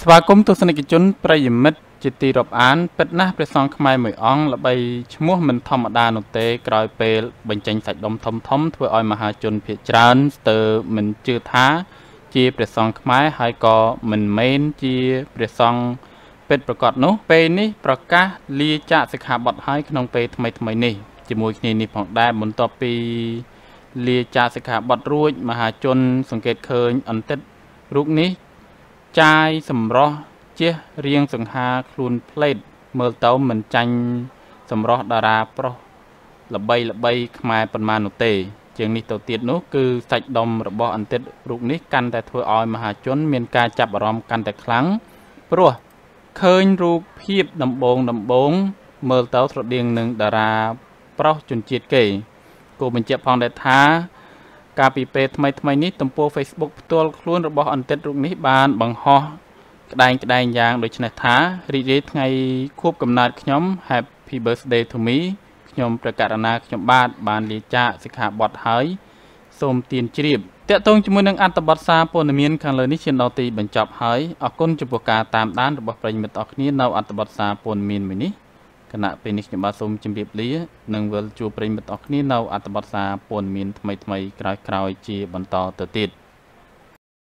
ស្វាគមន៍ទស្សនិកជនប្រិយមិត្តជាទីរាប់អានពិតណាស់ព្រះសង្ឃខ្មែរមួយអង្គល្បីឈ្មោះមិនធម្មតានោះទេក្រោយពេលបញ្ចេញសាច់ដុំធំធំធ្វើឲ្យមហាជនភាគច្រើនស្ទើរមិនជឿថាជាព្រះសង្ឃខ្មែរហើយក៏មិនមែនជាព្រះសង្ឃពិតប្រកបនោះពេលនេះប្រកាសលាចាកសិក្ខាបទហើយក្នុងពេលថ្មីថ្មីនេះជាមួយគ្នានេះផងដែរបន្ទាប់ពីលាចាកសិក្ខាបទរួចមហាជន សង្កេតឃើញអន្តិតរូបនេះ ចាយសម្រស់ជះរៀងសង្ហាខ្លួនផ្លេតមើលទៅមិនចាញ់សម្រស់តារាប្រុសល្បីល្បីខ្មែរប៉ុន្មាននោះទេ ជាងនេះទៅទៀតនោះគឺសាច់ដុំរបស់អន្តិតរូបនេះកាន់តែធ្វើឲ្យមហាជន មានការចាប់អារម្មណ៍កាន់តែខ្លាំងព្រោះឃើញរូបភាពដំបងដំបង មើលទៅស្រដៀងនឹងតារាប្រុសជនជាតិគេគូបញ្ជាក់ផងដែរថា កាលពីពេលថ្មីថ្មីនេះទំព័រ Facebook ផ្ទាល់ខ្លួនរបស់អន្តិតរូបនេះបានបង្ហោះក្តែងក្តែងយ៉ាងដូចនេះថារីករាយថ្ងៃខួបកំណើតខ្ញុំ Happy birthday to me ខ្ញុំប្រកាសណាខ្ញុំបាទបានលាចាកសិក្ខាបទហើយ សូមទានជ្រាបតកតងជាមួយនឹងអត្ថបទសារព័ត៌មានខាងលើនេះជាដល់ទីបញ្ចប់ហើយអរគុណចំពោះការតាមដានរបស់ប្រិយមិត្តអរគ្នានៅអត្ថបទសារព័ត៌មានមួយនេះ គណៈពេលនេះខ្ញុំបាទសូមជម្រាបលានិងវិលជួបប្រិយមិត្តអរគ្នានៅអត្ថបទសារព័ត៌មានថ្មីៗក្រោយៗជាបន្តទៅទៀត